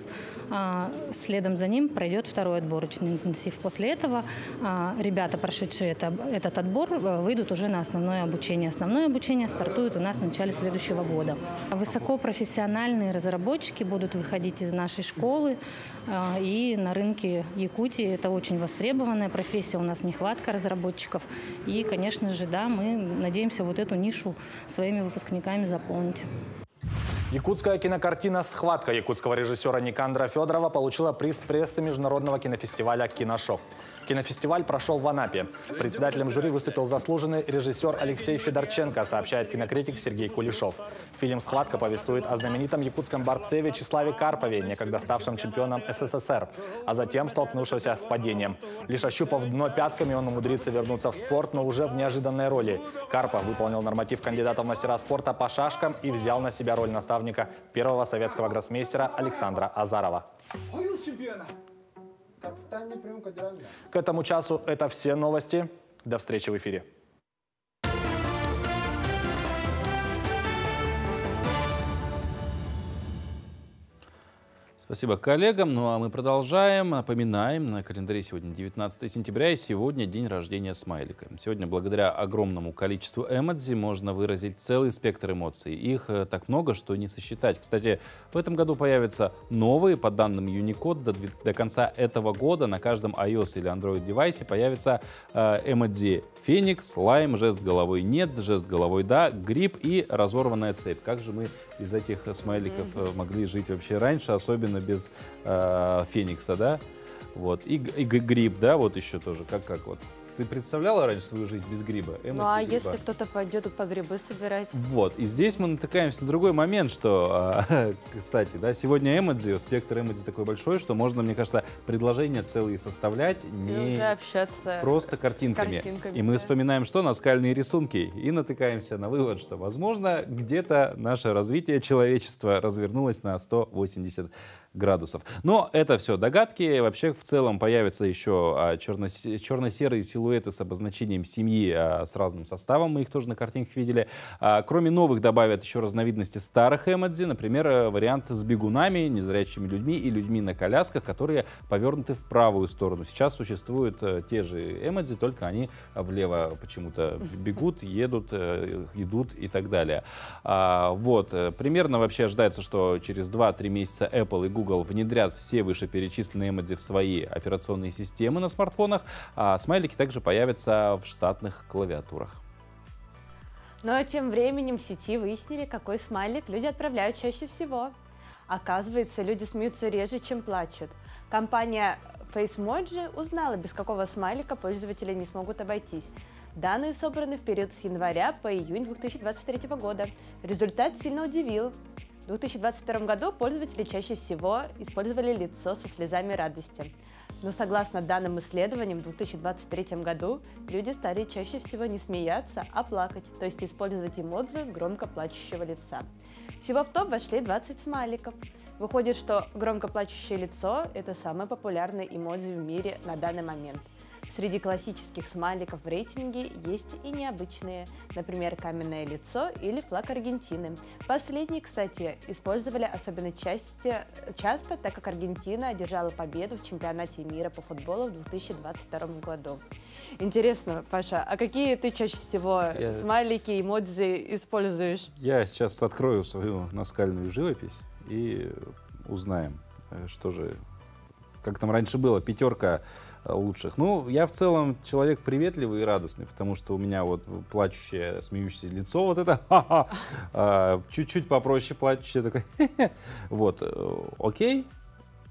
а, следом за ним пройдет второй отборочный интенсив. После этого а, ребята, прошедшие это- этот отбор, э, выйдут уже на основное обучение. Основное обучение стартует у нас в начале следующего года. Высокопрофессиональные разработчики будут выходить из нашей школы, а, и на рынке Якутии это очень востребованная профессия, у нас нехватка разработчиков. И, конечно же, да, мы надеемся вот эту нишу своими выпускниками заполнить. Якутская кинокартина «Схватка» якутского режиссера Никандра Федорова получила приз прессы Международного кинофестиваля «Киношок». Кинофестиваль прошел в Анапе. Председателем жюри выступил заслуженный режиссер Алексей Федорченко, сообщает кинокритик Сергей Кулешов. Фильм «Схватка» повествует о знаменитом якутском борце Вячеславе Карпове, некогда ставшем чемпионом СССР, а затем столкнувшегося с падением. Лишь ощупав дно пятками, он умудрится вернуться в спорт, но уже в неожиданной роли. Карпов выполнил норматив кандидата в мастера спорта по шашкам и взял на себя роль наставника первого советского гроссмейстера Александра Азарова. К этому часу это все новости. До встречи в эфире. Спасибо коллегам. Ну а мы продолжаем. Напоминаем, на календаре сегодня 19 сентября и сегодня день рождения смайлика. Сегодня благодаря огромному количеству эмодзи можно выразить целый спектр эмоций. Их э, так много, что не сосчитать. Кстати, в этом году появятся новые, по данным Unicode, до, до конца этого года на каждом iOS или Android девайсе появится э, эмодзи Феникс, лайм, жест головой нет, жест головой да, гриб и разорванная цепь. Как же мы из этих смайликов mm-hmm. могли жить вообще раньше, особенно без э, Феникса, да? Вот. И, и гриб, да, вот еще тоже, как, как вот. Ты представляла раньше свою жизнь без гриба? Эмоции ну а гриба? если кто-то пойдет по грибы собирать? Вот, и здесь мы натыкаемся на другой момент, что, а, кстати, да, сегодня эмодзи, спектр эмодзи такой большой, что можно, мне кажется, предложения целые составлять, не уже общаться просто картинками. картинками и мы да. вспоминаем, что наскальные рисунки, и натыкаемся на вывод, что, возможно, где-то наше развитие человечества развернулось на 180 градусов. Но это все догадки. Вообще в целом появятся еще а, черно-серые силуэты с обозначением семьи а, с разным составом. Мы их тоже на картинках видели. А, кроме новых добавят еще разновидности старых эмодзи. Например, э, вариант с бегунами, незрячими людьми и людьми на колясках, которые повернуты в правую сторону. Сейчас существуют э, те же эмодзи, только они влево почему-то бегут, едут, э, идут и так далее. Вот. Примерно вообще ожидается, что через 2-3 месяца Apple и Google внедрят все вышеперечисленные эмодзи в свои операционные системы на смартфонах, а смайлики также появятся в штатных клавиатурах. Ну а тем временем в сети выяснили, какой смайлик люди отправляют чаще всего. Оказывается, люди смеются реже, чем плачут. Компания FaceMoji узнала, без какого смайлика пользователи не смогут обойтись. Данные собраны в период с января по июнь 2023 года. Результат сильно удивил. В 2022 году пользователи чаще всего использовали лицо со слезами радости. Но согласно данным исследованиям, в 2023 году люди стали чаще всего не смеяться, а плакать, то есть использовать эмодзи громко плачущего лица. Всего в топ вошли 20 смайликов. Выходит, что громко плачущее лицо – это самый популярный эмодзи в мире на данный момент – Среди классических смайликов в рейтинге есть и необычные, например, каменное лицо или флаг Аргентины. Последний, кстати, использовали особенно части, часто, так как Аргентина одержала победу в чемпионате мира по футболу в 2022 году. Интересно, Паша, а какие ты чаще всего Я... смайлики, эмодзи используешь? Я сейчас открою свою наскальную живопись и узнаем, э, что же, как там раньше было, пятерка лучших. Ну, я в целом человек приветливый и радостный, потому что у меня вот плачущее, смеющееся лицо, вот это, а, чуть-чуть попроще плачущее, такое, вот, э, окей,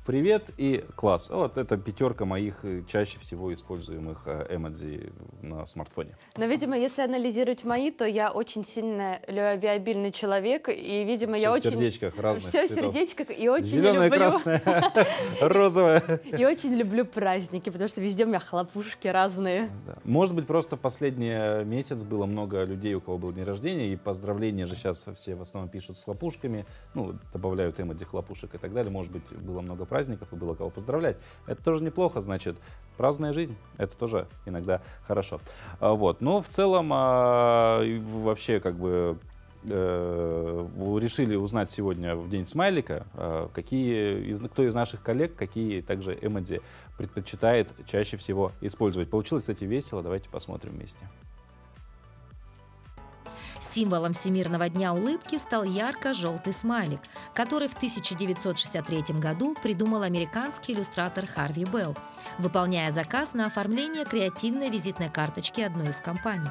привет и класс. Вот это пятерка моих э, чаще всего используемых э, эмодзи на смартфоне. Но, видимо, если анализировать мои, то я очень сильно любвеобильный человек, и, видимо, Все я в очень... сердечках разных Все в сердечках, и очень Зеленое, люблю... красное, розовое. И очень люблю праздники, потому что везде у меня хлопушки разные. Может быть, просто последний месяц было много людей, у кого был день рождения, и поздравления же сейчас все в основном пишут с хлопушками, ну, добавляют эмодзи хлопушек и так далее. Может быть, было много праздников праздников и было кого поздравлять. Это тоже неплохо, значит, праздная жизнь, это тоже иногда хорошо. А, вот, но в целом а, вообще как бы э, решили узнать сегодня в день смайлика, а, какие кто из наших коллег, какие также эмодзи предпочитает чаще всего использовать. Получилось, кстати, весело. Давайте посмотрим вместе. Символом Всемирного дня улыбки стал ярко-желтый смайлик, который в 1963 году придумал американский иллюстратор Харви Белл, выполняя заказ на оформление креативной визитной карточки одной из компаний.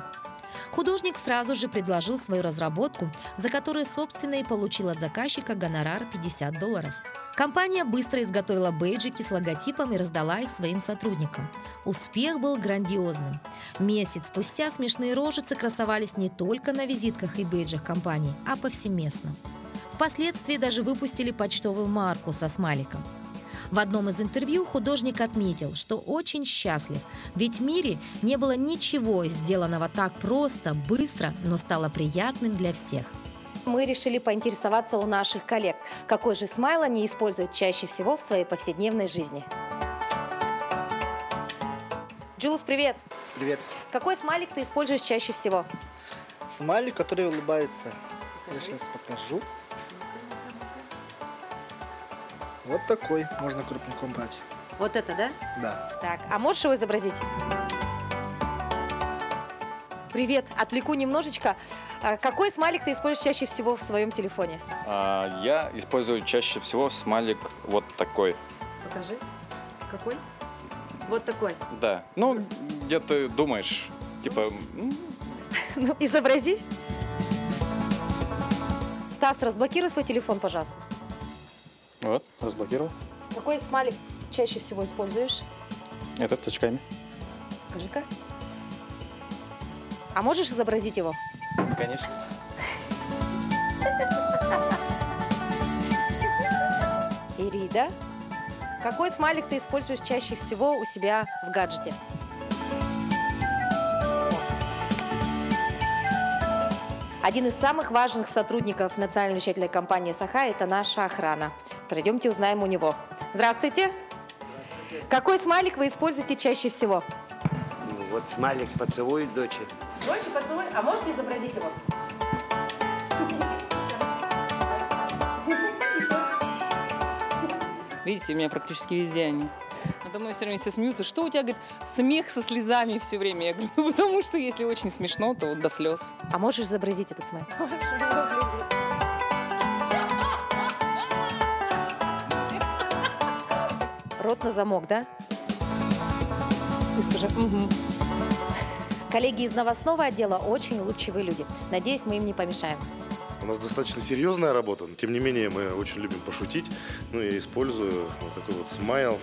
Художник сразу же предложил свою разработку, за которую, собственно, и получил от заказчика гонорар 50 долларов. Компания быстро изготовила бейджики с логотипом и раздала их своим сотрудникам. Успех был грандиозным. Месяц спустя смешные рожицы красовались не только на визитках и бейджах компании, а повсеместно. Впоследствии даже выпустили почтовую марку со смайликом. В одном из интервью художник отметил, что очень счастлив, ведь в мире не было ничего сделанного так просто, быстро, но стало приятным для всех. Мы решили поинтересоваться у наших коллег, какой же смайл они используют чаще всего в своей повседневной жизни. Джулус, привет! Привет. Какой смайлик ты используешь чаще всего? Смайлик, который улыбается. Я сейчас покажу. Вот такой. Можно крупником брать. Вот это, да? Да. Так, а можешь его изобразить? Привет, отвлеку немножечко. А Какой смайлик ты используешь чаще всего в своем телефоне? А, Я использую чаще всего смайлик вот такой. Покажи. Какой? Вот такой. Да. Ну, где ты думаешь, типа, Ну, изобрази. Стас, разблокируй свой телефон, пожалуйста. вот, разблокировал. Какой смайлик чаще всего используешь? Этот с очками. Покажи-ка. А можешь изобразить его? Конечно. Ирида, какой смайлик ты используешь чаще всего у себя в гаджете? Один из самых важных сотрудников национальной вещательной компании «Саха» – это наша охрана. Пройдемте узнаем у него. Здравствуйте. Какой смайлик вы используете чаще всего? Ну, вот смайлик поцелует дочь. Больше поцелуй, а можете изобразить его? Видите, у меня практически везде они. Надо мной все время все смеются. Что у тебя, говорит, смех со слезами все время? Я говорю, ну потому что если очень смешно, то вот до слез. А можешь изобразить этот смех? Рот на замок, да? И скажи, «Мгм». Коллеги из новостного отдела очень улыбчивые люди. Надеюсь, мы им не помешаем. У нас достаточно серьезная работа, но тем не менее мы очень любим пошутить. Ну, я использую вот такой вот смайл.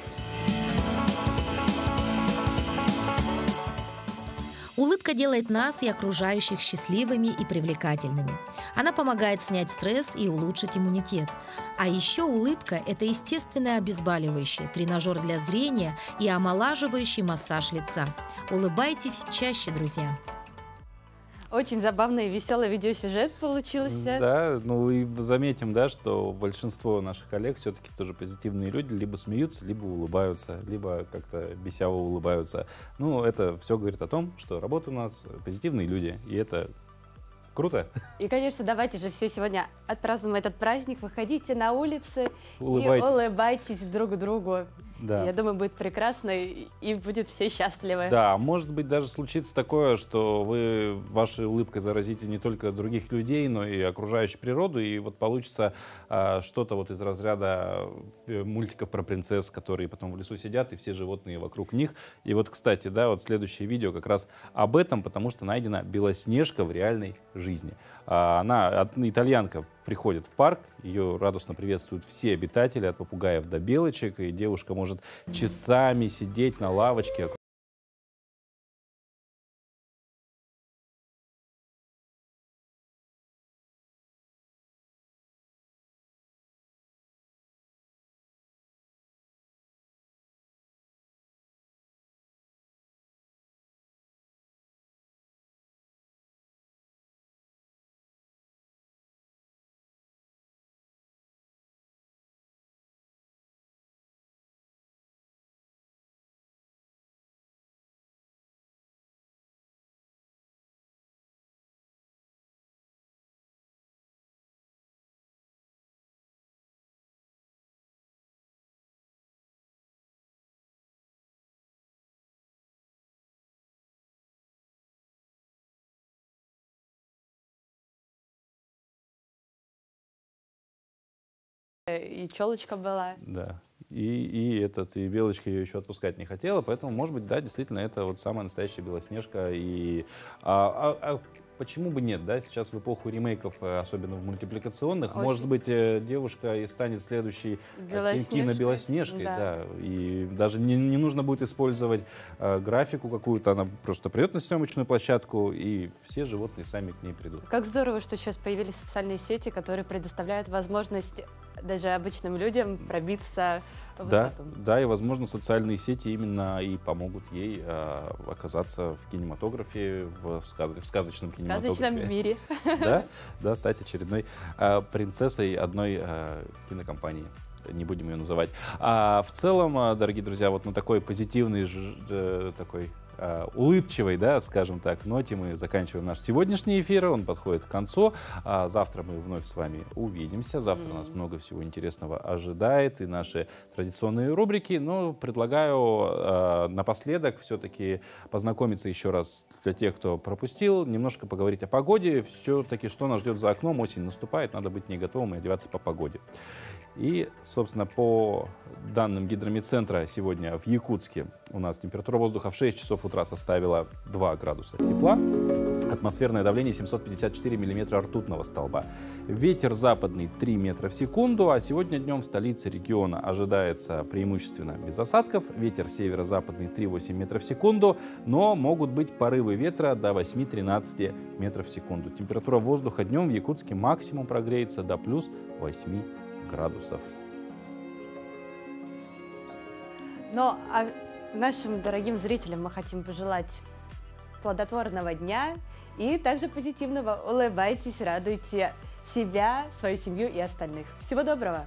Улыбка делает нас и окружающих счастливыми и привлекательными. Она помогает снять стресс и улучшить иммунитет. А еще улыбка – это естественное обезболивающее, тренажер для зрения и омолаживающий массаж лица. Улыбайтесь чаще, друзья. Очень забавный и веселый видеосюжет получился. Да, ну и заметим, да, что большинство наших коллег все-таки тоже позитивные люди, либо смеются, либо улыбаются, либо как-то бесяво улыбаются. Ну, это все говорит о том, что работа у нас позитивные люди, и это круто. И, конечно, давайте же все сегодня отпразднуем этот праздник. Выходите на улицы Улыбайтесь. и улыбайтесь друг другу. Да. Я думаю, будет прекрасно и будет все счастливы. Да, может быть, даже случится такое, что вы вашей улыбкой заразите не только других людей, но и окружающую природу, и вот получится а, что-то вот из разряда э, мультиков про принцесс, которые потом в лесу сидят, и все животные вокруг них. И вот, кстати, да, вот следующее видео как раз об этом, потому что найдена Белоснежка в реальной жизни. А, Она, итальянка, приходит в парк, ее радостно приветствуют все обитатели, от попугаев до белочек, и девушка может часами сидеть на лавочке, И челочка была. Да. и, и, этот, и Белочка ее еще отпускать не хотела, поэтому, может быть, да, действительно, это вот самая настоящая Белоснежка. И, а, а, а почему бы нет, да, сейчас в эпоху ремейков, э, особенно в мультипликационных, Очень. может быть, э, девушка и станет следующей э, кино-белоснежкой, да. да, и даже не, не нужно будет использовать э, графику какую-то, она просто придет на съемочную площадку, и все животные сами к ней придут. Как здорово, что сейчас появились социальные сети, которые предоставляют возможность даже обычным людям пробиться да, да, и, возможно, социальные сети именно и помогут ей э, оказаться в кинематографе, в, в, сказ в сказочном кинематографе. В сказочном мире. Да, да, стать очередной э, принцессой одной э, кинокомпании не будем ее называть. А в целом, дорогие друзья, вот на такой позитивный, такой Э, улыбчивой, да, скажем так, ноте мы заканчиваем наш сегодняшний эфир. Он подходит к концу. А завтра мы вновь с вами увидимся. Завтра mm-hmm. нас много всего интересного ожидает и наши традиционные рубрики. Но предлагаю э, напоследок все-таки познакомиться еще раз для тех, кто пропустил, немножко поговорить о погоде. Все-таки что нас ждет за окном? Осень наступает, надо быть не готовым и одеваться по погоде. И, собственно, по данным гидромедцентра, сегодня в Якутске у нас температура воздуха в 6 часов утра составила 2 градуса тепла, атмосферное давление 754 миллиметра ртутного столба, ветер западный 3 метра в секунду, а сегодня днем в столице региона ожидается преимущественно без осадков, ветер северо-западный 3,8 метров в секунду, но могут быть порывы ветра до 8-13 метров в секунду. Температура воздуха днем в Якутске максимум прогреется до плюс 8 градусов. Но а нашим дорогим зрителям мы хотим пожелать плодотворного дня и также позитивного. Улыбайтесь, радуйте себя, свою семью и остальных. Всего доброго!